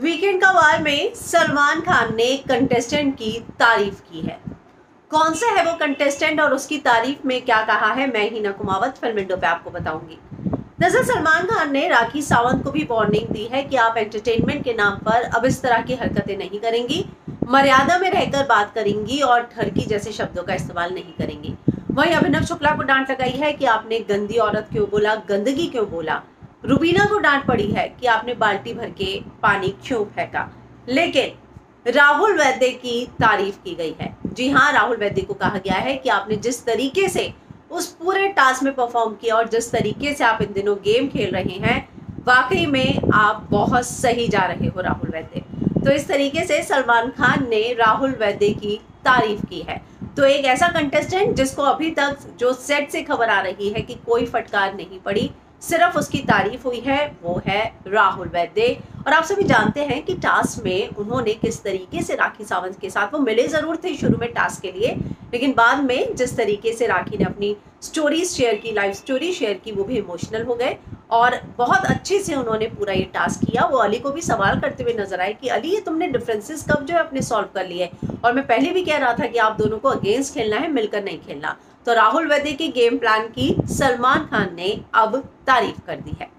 Weekend का वार में सलमान खान ने एक कंटेस्टेंट की तारीफ़ की है। कौन सा है वो कंटेस्टेंट और उसकी तारीफ़ में क्या कहा है? मैं ही कुमावत, फ़िल्म इंडो पे आपको बताऊँगी। दरअसल सलमान खान ने राखी सावंत को भी वार्निंग दी है कि आप एंटरटेनमेंट के नाम पर अब इस तरह की हरकतें नहीं करेंगी। मर्यादा में रहकर बात करेंगी और ठरकी जैसे शब्दों का इस्तेमाल नहीं करेंगी। वहीं अभिनव शुक्ला को डांट लगाई है कि आपने गंदी औरत क्यों बोला, गंदगी क्यों बोला? रुबीना को डांट पड़ी है कि आपने बाल्टी भर के पानी क्यों फेंका। लेकिन राहुल वैद्य की तारीफ़ की गई है। जी हाँ राहुल वैद्य को कहा गया है कि आपने जिस तरीके से उस पूरे टास्क में परफॉर्म किया और जिस तरीके से आप इन दिनों गेम खेल रहे हैं, वाकई में आप बहुत सही जा रहे हो राहुल वैद्य। तो इस तरीके से सलमान खान ने राहुल वैद्य की तारीफ़ की है। तो एक ऐसा कंटेस्टेंट जिसको अभी तक जो सेट से खबर आ रही है कि कोई फटकार नहीं पड़ी सिर्फ़ उसकी तारीफ़ हुई है, वो है राहुल वैद्य। और आप सभी जानते हैं कि टास्क में उन्होंने किस तरीके से राखी सावंत के साथ, वो मिले ज़रूर थे शुरू में टास्क के लिए, लेकिन बाद में जिस तरीके से राखी ने अपनी स्टोरीज शेयर की लाइफ स्टोरी शेयर की, वो भी इमोशनल हो गए। और बहुत अच्छे से उन्होंने पूरा ये टास्क किया। वो अली को भी सवाल करते हुए नज़र आए कि, अली, ये तुमने डिफरेंसेस कब जो है अपने सॉल्व कर लिए? और मैं पहले भी कह रहा था कि आप दोनों को अगेंस्ट खेलना है, मिलकर नहीं खेलना। तो राहुल वैद्य के गेम प्लान की सलमान खान ने अब तारीफ़ कर दी है।